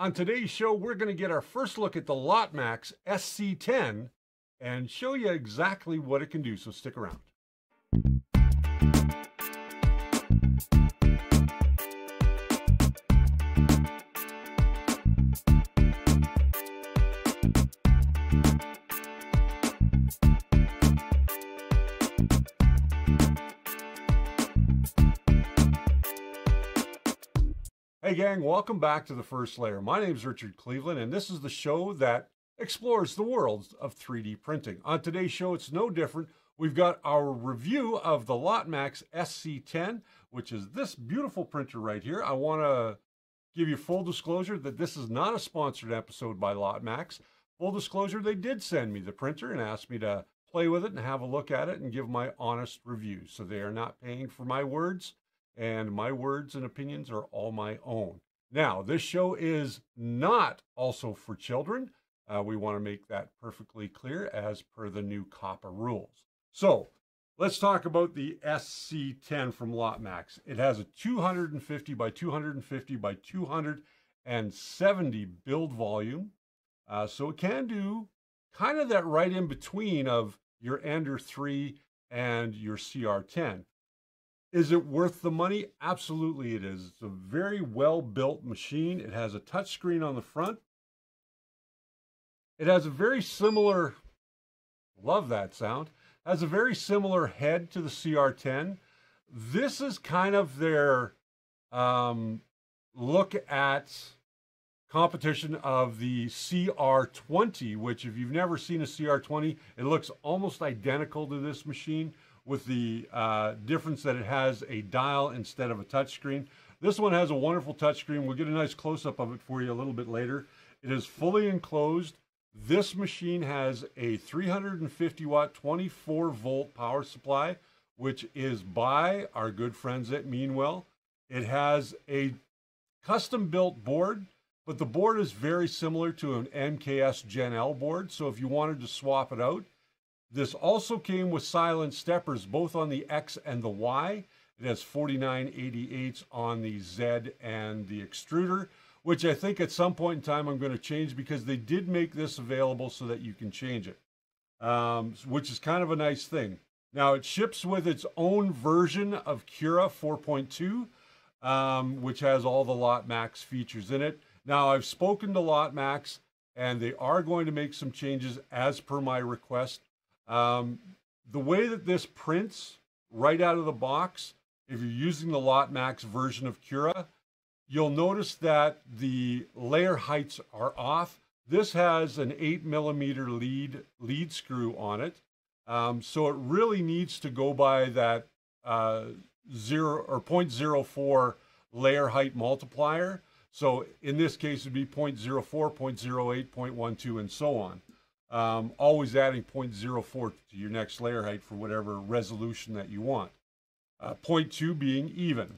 On today's show, we're going to get our first look at the Lotmaxx SC10 and show you exactly what it can do, so stick around. Hey gang, welcome back to the First Layer. My name is Richard Cleveland, and this is the show that explores the world of 3D printing. On today's show, it's no different. We've got our review of the Lotmaxx SC10, which is this beautiful printer right here. I want to give you full disclosure that this is not a sponsored episode by Lotmaxx. Full disclosure, they did send me the printer and asked me to play with it and have a look at it and give my honest review. So they are not paying for my words and my words and opinions are all my own. Now, this show is not also for children. Uh, we want to make that perfectly clear as per the new COPPA rules. So, let's talk about the SC10 from Lotmaxx. It has a 250 by 250 by 270 build volume. Uh, so, it can do kind of that right in between of your Ender 3 and your CR10. Is it worth the money? Absolutely it is. It's a very well built machine. It has a touchscreen on the front. It has a very similar, love that sound, has a very similar head to the CR10. This is kind of their um, look at competition of the CR20, which if you've never seen a CR20, it looks almost identical to this machine with the uh, difference that it has a dial instead of a touchscreen. This one has a wonderful touchscreen. We'll get a nice close-up of it for you a little bit later. It is fully enclosed. This machine has a 350 watt, 24 volt power supply, which is by our good friends at Meanwell. It has a custom built board, but the board is very similar to an MKS Gen L board. So if you wanted to swap it out, this also came with silent steppers, both on the X and the Y. It has 4988s on the Z and the extruder, which I think at some point in time I'm going to change because they did make this available so that you can change it, um, which is kind of a nice thing. Now it ships with its own version of Cura 4.2, um, which has all the Lotmaxx features in it. Now I've spoken to Lotmaxx and they are going to make some changes as per my request um, the way that this prints right out of the box, if you're using the Lotmaxx version of Cura, you'll notice that the layer heights are off. This has an eight millimeter lead lead screw on it. Um, so it really needs to go by that uh, zero or 0.04 layer height multiplier. So in this case, it'd be 0.04, 0.08, 0.12, and so on. Um, always adding 0.04 to your next layer height for whatever resolution that you want. Uh, 0.2 being even.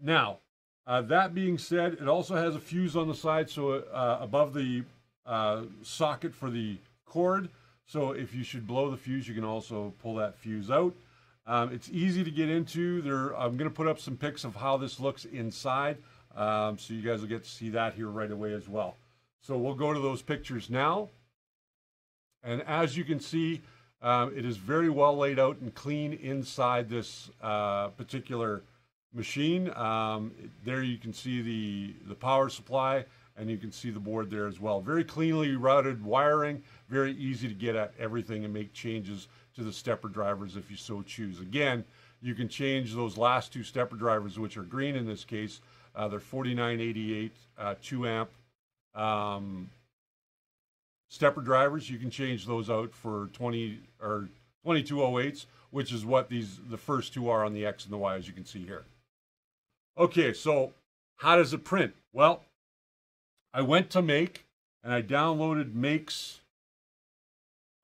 Now, uh, that being said, it also has a fuse on the side, so uh, above the uh, socket for the cord. So if you should blow the fuse, you can also pull that fuse out. Um, it's easy to get into. There, I'm going to put up some pics of how this looks inside, um, so you guys will get to see that here right away as well. So we'll go to those pictures now. And as you can see, um, it is very well laid out and clean inside this uh, particular machine. Um, there you can see the, the power supply and you can see the board there as well. Very cleanly routed wiring, very easy to get at everything and make changes to the stepper drivers if you so choose. Again, you can change those last two stepper drivers, which are green in this case. Uh, they're 4988 uh, 2 amp um, Stepper drivers, you can change those out for 20 or 2208s, which is what these the first two are on the X and the Y, as you can see here. Okay, so how does it print? Well, I went to Make and I downloaded Make's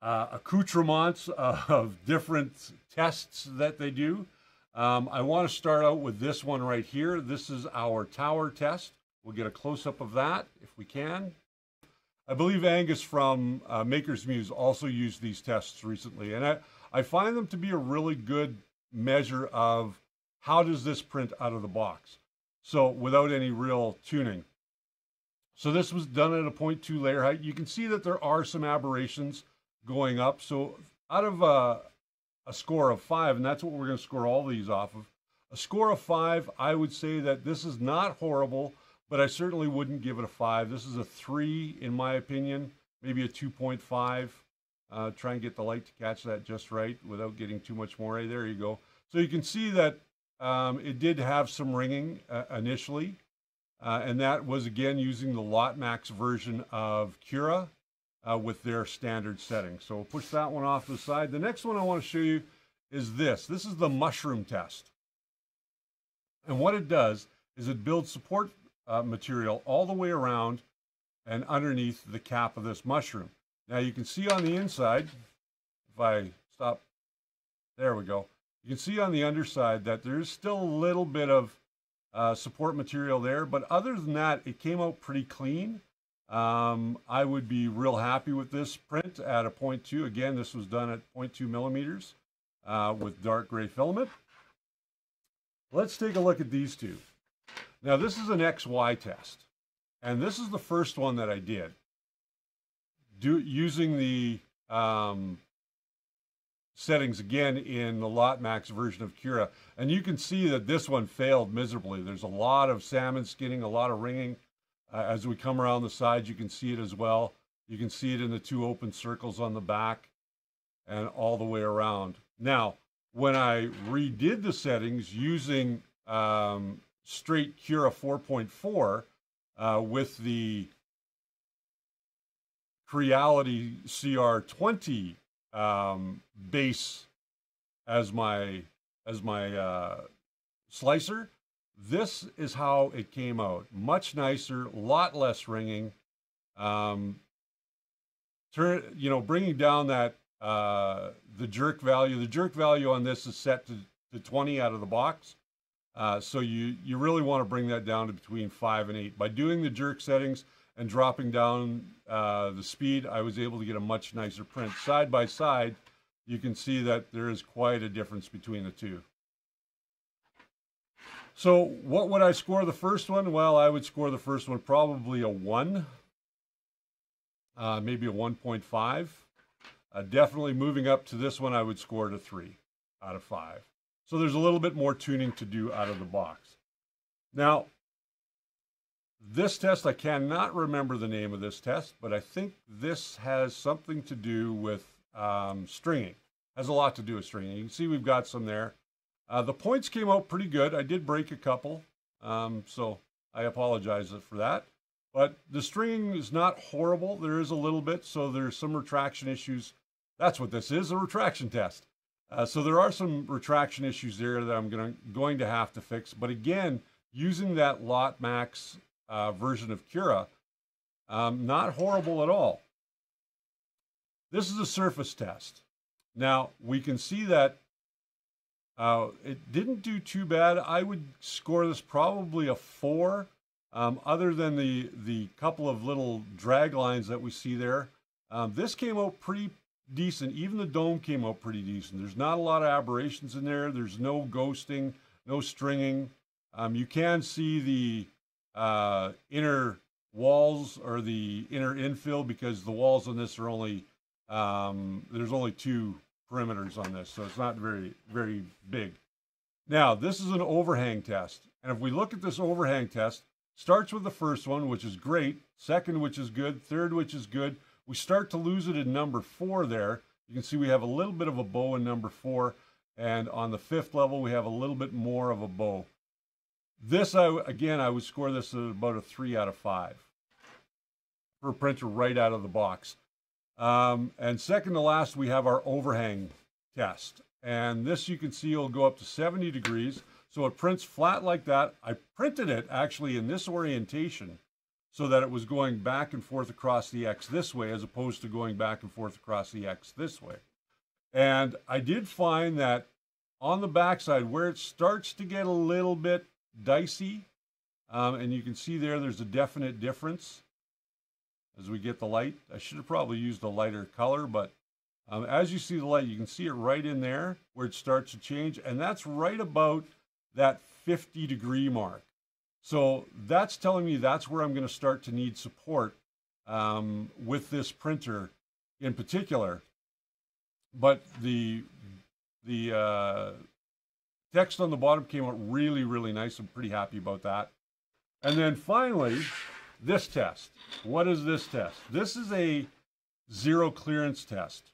uh, accoutrements of different tests that they do. Um, I want to start out with this one right here. This is our tower test. We'll get a close-up of that if we can. I believe Angus from uh, Maker's Muse also used these tests recently, and I, I find them to be a really good measure of how does this print out of the box. So without any real tuning. So this was done at a 0.2 layer height. You can see that there are some aberrations going up. So out of a, a score of five, and that's what we're going to score all these off of, a score of five, I would say that this is not horrible, but I certainly wouldn't give it a five. This is a three, in my opinion, maybe a 2.5. Uh, try and get the light to catch that just right without getting too much more. Hey, there you go. So you can see that um, it did have some ringing uh, initially. Uh, and that was again using the Lotmaxx version of Cura uh, with their standard setting. So we'll push that one off to the side. The next one I want to show you is this. This is the mushroom test. And what it does is it builds support uh, material all the way around and underneath the cap of this mushroom. Now you can see on the inside, if I stop, there we go. You can see on the underside that there's still a little bit of uh, support material there. But other than that, it came out pretty clean. Um, I would be real happy with this print at a 0.2. Again, this was done at 0.2 millimeters uh, with dark gray filament. Let's take a look at these two. Now, this is an XY test, and this is the first one that I did. Do, using the um, settings again in the Lotmaxx version of Cura. And you can see that this one failed miserably. There's a lot of salmon skinning, a lot of ringing. Uh, as we come around the sides, you can see it as well. You can see it in the two open circles on the back and all the way around. Now, when I redid the settings using um, straight Cura 4.4 uh, with the Creality CR20 um, base as my as my uh, slicer. This is how it came out. Much nicer, a lot less ringing. Um, turn, you know, bringing down that uh, the jerk value. The jerk value on this is set to, to 20 out of the box. Uh, so you, you really want to bring that down to between five and eight. By doing the jerk settings, and dropping down uh, the speed, I was able to get a much nicer print. Side by side, you can see that there is quite a difference between the two. So what would I score the first one? Well, I would score the first one probably a 1, uh, maybe a 1.5. Uh, definitely moving up to this one, I would score it a 3 out of 5. So there's a little bit more tuning to do out of the box. Now, this test, I cannot remember the name of this test, but I think this has something to do with um, stringing. Has a lot to do with stringing. You can see we've got some there. Uh, the points came out pretty good. I did break a couple, um, so I apologize for that. But the stringing is not horrible. There is a little bit, so there's some retraction issues. That's what this is, a retraction test. Uh, so there are some retraction issues there that I'm gonna, going to have to fix. But again, using that Lotmaxx uh, version of Cura. Um, not horrible at all. This is a surface test. Now, we can see that uh, it didn't do too bad. I would score this probably a four, um, other than the, the couple of little drag lines that we see there. Um, this came out pretty decent. Even the dome came out pretty decent. There's not a lot of aberrations in there. There's no ghosting, no stringing. Um, you can see the uh, inner walls or the inner infill because the walls on this are only um, there's only two perimeters on this, so it's not very very big. Now this is an overhang test, and if we look at this overhang test, starts with the first one, which is great, second, which is good, third, which is good. We start to lose it in number four there. You can see we have a little bit of a bow in number four, and on the fifth level we have a little bit more of a bow. This, I again, I would score this at about a three out of five for a printer right out of the box. Um, and second to last, we have our overhang test. And this you can see will go up to 70 degrees. So it prints flat like that. I printed it actually in this orientation so that it was going back and forth across the X this way as opposed to going back and forth across the X this way. And I did find that on the backside where it starts to get a little bit dicey. Um, and you can see there, there's a definite difference as we get the light. I should have probably used a lighter color, but um, as you see the light, you can see it right in there where it starts to change. And that's right about that 50 degree mark. So that's telling me that's where I'm going to start to need support um, with this printer in particular. But the the uh, text on the bottom came out really, really nice. I'm pretty happy about that. And then finally, this test. What is this test? This is a zero clearance test.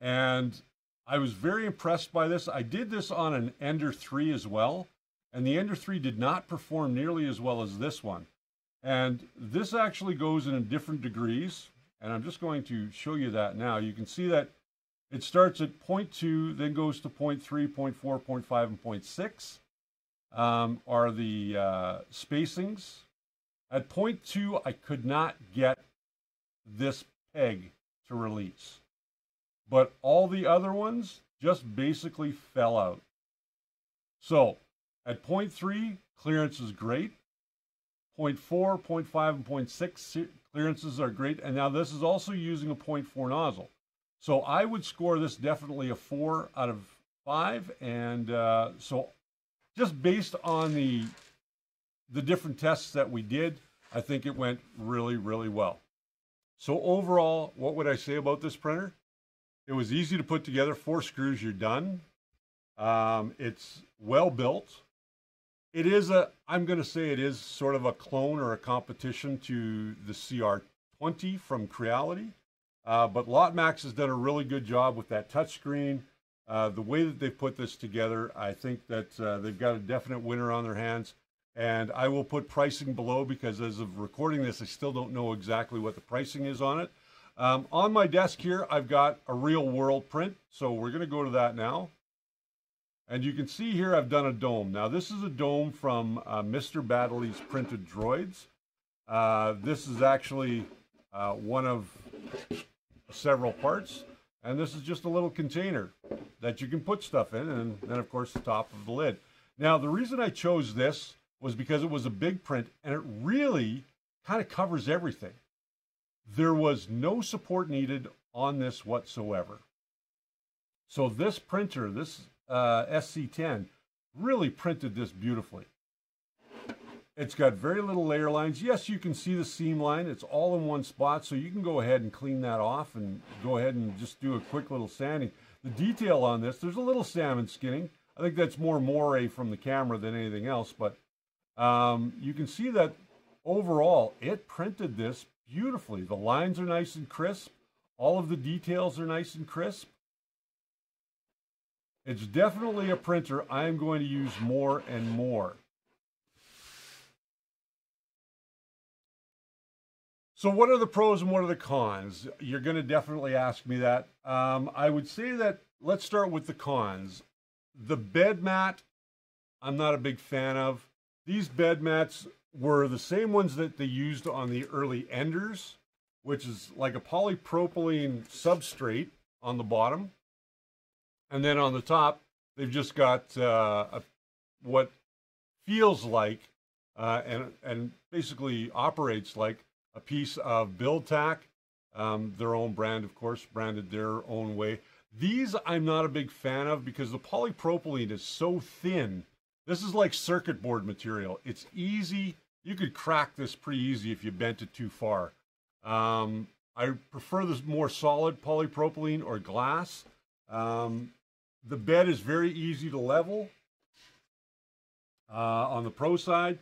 And I was very impressed by this. I did this on an Ender 3 as well, and the Ender 3 did not perform nearly as well as this one. And this actually goes in different degrees, and I'm just going to show you that now. You can see that it starts at 0.2, then goes to 0.3, 0.4, 0.5, and 0.6 um, are the uh, spacings. At 0.2, I could not get this peg to release. But all the other ones just basically fell out. So at 0.3, clearance is great. 0.4, 0.5, and 0.6 clearances are great. And now this is also using a 0.4 nozzle. So I would score this definitely a 4 out of 5. And uh, so just based on the the different tests that we did, I think it went really, really well. So overall, what would I say about this printer? It was easy to put together. Four screws, you're done. Um, it's well built. It is a, I'm going to say it is sort of a clone or a competition to the CR20 from Creality. Uh, but Lotmaxx has done a really good job with that touchscreen. Uh, the way that they put this together, I think that uh, they've got a definite winner on their hands. And I will put pricing below because as of recording this, I still don't know exactly what the pricing is on it. Um, on my desk here, I've got a real world print. So we're going to go to that now. And you can see here I've done a dome. Now this is a dome from uh, Mr. Baddeley's Printed Droids. Uh, this is actually uh, one of several parts. And this is just a little container that you can put stuff in. And then of course the top of the lid. Now the reason I chose this was because it was a big print and it really kind of covers everything. There was no support needed on this whatsoever. So this printer, this uh, SC10, really printed this beautifully. It's got very little layer lines. Yes, you can see the seam line. It's all in one spot, so you can go ahead and clean that off and go ahead and just do a quick little sanding. The detail on this, there's a little salmon skinning. I think that's more moire from the camera than anything else, but um, you can see that overall, it printed this beautifully. The lines are nice and crisp. All of the details are nice and crisp. It's definitely a printer I'm going to use more and more. So what are the pros and what are the cons? You're going to definitely ask me that. Um, I would say that let's start with the cons. The bed mat, I'm not a big fan of. These bed mats were the same ones that they used on the early Enders, which is like a polypropylene substrate on the bottom. And then on the top, they've just got uh, a, what feels like uh, and, and basically operates like a piece of BuildTak, um, their own brand, of course, branded their own way. These I'm not a big fan of because the polypropylene is so thin this is like circuit board material. It's easy. You could crack this pretty easy if you bent it too far. Um, I prefer this more solid polypropylene or glass. Um, the bed is very easy to level uh, on the pro side.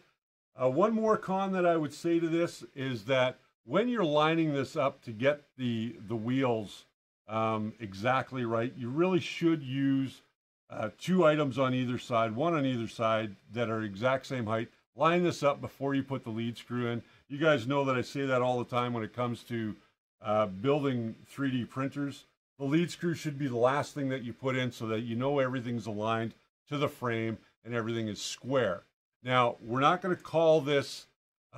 Uh, one more con that I would say to this is that when you're lining this up to get the, the wheels um, exactly right, you really should use uh, two items on either side, one on either side that are exact same height. Line this up before you put the lead screw in. You guys know that I say that all the time when it comes to uh, building 3D printers. The lead screw should be the last thing that you put in so that you know everything's aligned to the frame and everything is square. Now, we're not going to call this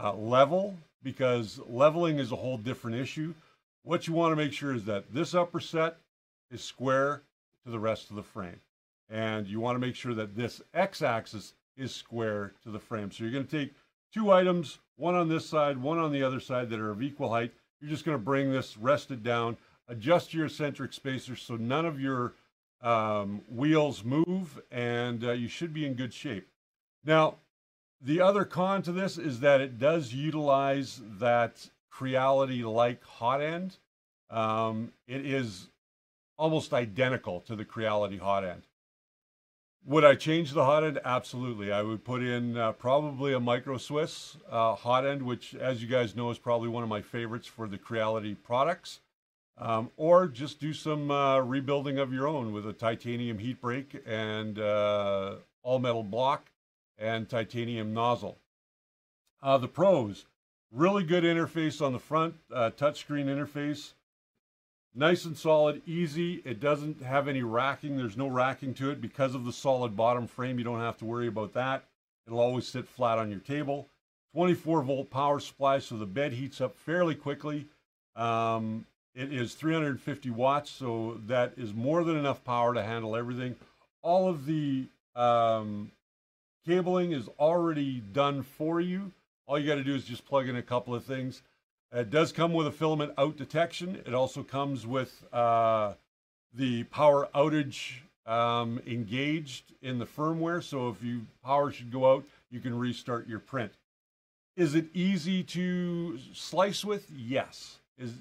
uh, level because leveling is a whole different issue. What you want to make sure is that this upper set is square to the rest of the frame and you want to make sure that this x-axis is square to the frame. So you're going to take two items, one on this side, one on the other side that are of equal height. You're just going to bring this rested down, adjust your eccentric spacer so none of your um, wheels move, and uh, you should be in good shape. Now, the other con to this is that it does utilize that Creality like hot end. Um, it is almost identical to the Creality hot end. Would I change the hot end? Absolutely. I would put in uh, probably a Micro Swiss uh, hot end, which, as you guys know, is probably one of my favorites for the Creality products. Um, or just do some uh, rebuilding of your own with a titanium heat break and uh, all metal block and titanium nozzle. Uh, the pros really good interface on the front, uh, touchscreen interface. Nice and solid, easy. It doesn't have any racking. There's no racking to it because of the solid bottom frame. You don't have to worry about that. It'll always sit flat on your table. 24 volt power supply, so the bed heats up fairly quickly. Um, it is 350 watts, so that is more than enough power to handle everything. All of the um, cabling is already done for you. All you got to do is just plug in a couple of things. It does come with a filament out detection. It also comes with uh, the power outage um, engaged in the firmware. So if you power should go out, you can restart your print. Is it easy to slice with? Yes. Is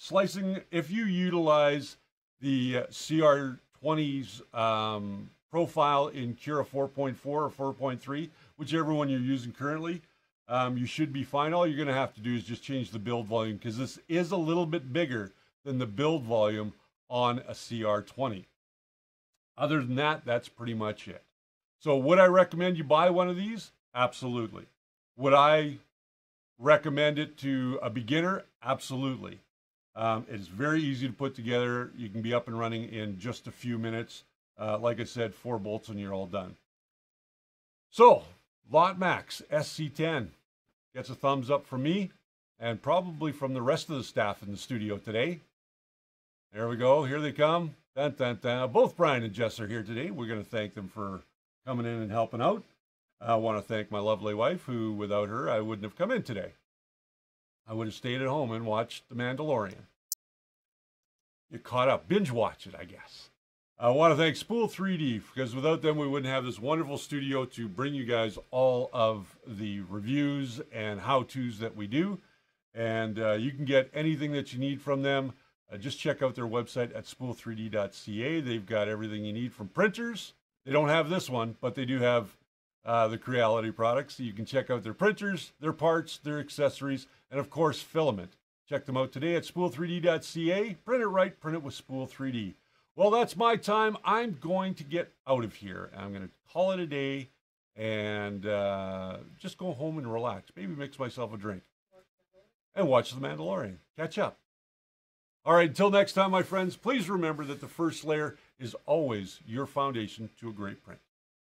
slicing if you utilize the uh, CR20's um, profile in Cura 4.4 or 4.3, whichever one you're using currently, um, you should be fine. All you're going to have to do is just change the build volume because this is a little bit bigger than the build volume on a CR20. Other than that, that's pretty much it. So would I recommend you buy one of these? Absolutely. Would I recommend it to a beginner? Absolutely. Um, it's very easy to put together. You can be up and running in just a few minutes. Uh, like I said, four bolts and you're all done. So, Lotmaxx SC10 gets a thumbs up from me and probably from the rest of the staff in the studio today. There we go. Here they come. Dun, dun, dun. Both Brian and Jess are here today. We're going to thank them for coming in and helping out. I want to thank my lovely wife, who without her, I wouldn't have come in today. I would have stayed at home and watched The Mandalorian. You caught up. Binge watch it, I guess. I want to thank Spool 3D because without them, we wouldn't have this wonderful studio to bring you guys all of the reviews and how to's that we do. And uh, you can get anything that you need from them. Uh, just check out their website at spool3d.ca. They've got everything you need from printers. They don't have this one, but they do have uh, the Creality products. So you can check out their printers, their parts, their accessories, and of course, filament. Check them out today at spool3d.ca. Print it right, print it with Spool 3D. Well, that's my time. I'm going to get out of here. I'm going to call it a day and uh, just go home and relax. Maybe mix myself a drink and watch The Mandalorian. Catch up. All right, until next time, my friends, please remember that the first layer is always your foundation to a great print.